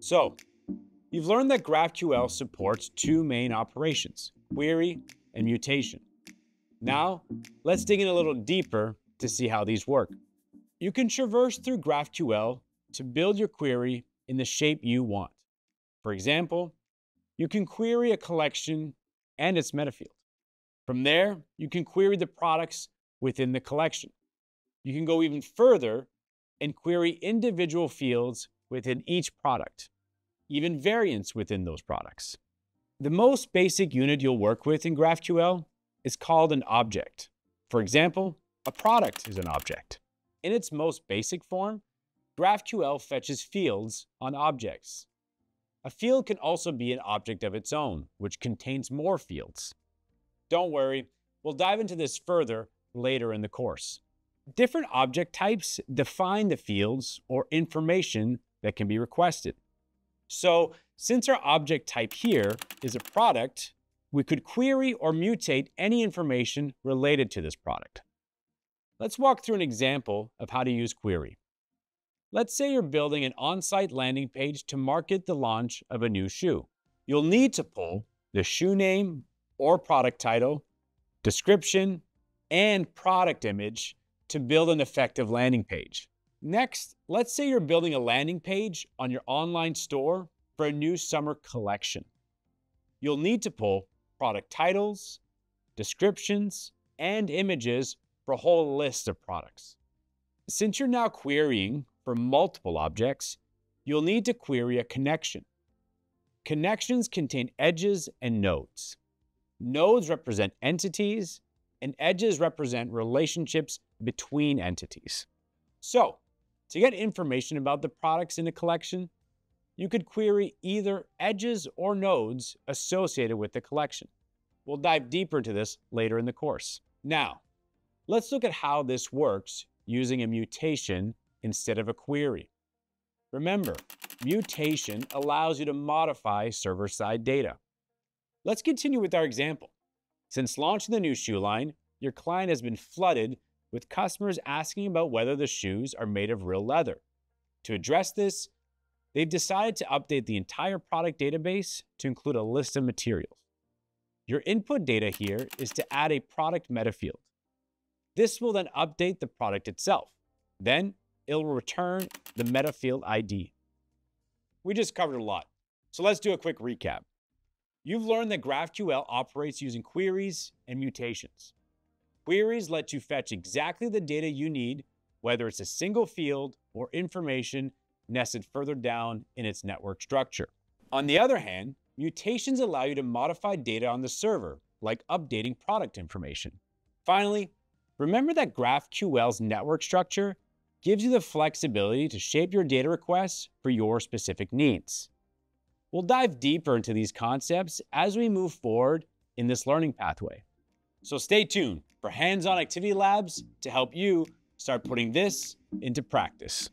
So, you've learned that GraphQL supports two main operations, query and mutation. Now, let's dig in a little deeper to see how these work. You can traverse through GraphQL to build your query in the shape you want. For example, you can query a collection and its metafield. From there, you can query the products within the collection. You can go even further and query individual fields within each product, even variants within those products. The most basic unit you'll work with in GraphQL is called an object. For example, a product is an object. In its most basic form, GraphQL fetches fields on objects. A field can also be an object of its own, which contains more fields. Don't worry, we'll dive into this further later in the course. Different object types define the fields or information that can be requested. So since our object type here is a product, we could query or mutate any information related to this product. Let's walk through an example of how to use query. Let's say you're building an on-site landing page to market the launch of a new shoe. You'll need to pull the shoe name or product title, description, and product image to build an effective landing page. Next, let's say you're building a landing page on your online store for a new summer collection. You'll need to pull product titles, descriptions, and images for a whole list of products. Since you're now querying for multiple objects, you'll need to query a connection. Connections contain edges and nodes. Nodes represent entities, and edges represent relationships between entities. So, to get information about the products in a collection, you could query either edges or nodes associated with the collection. We'll dive deeper into this later in the course. Now, let's look at how this works using a mutation instead of a query. Remember, mutation allows you to modify server-side data. Let's continue with our example. Since launching the new shoe line, your client has been flooded with customers asking about whether the shoes are made of real leather. To address this, they've decided to update the entire product database to include a list of materials. Your input data here is to add a product meta field. This will then update the product itself. Then it will return the meta field ID. We just covered a lot, so let's do a quick recap. You've learned that GraphQL operates using queries and mutations. Queries let you fetch exactly the data you need, whether it's a single field or information nested further down in its network structure. On the other hand, mutations allow you to modify data on the server, like updating product information. Finally, remember that GraphQL's network structure gives you the flexibility to shape your data requests for your specific needs. We'll dive deeper into these concepts as we move forward in this learning pathway. So stay tuned for hands on activity labs to help you start putting this into practice.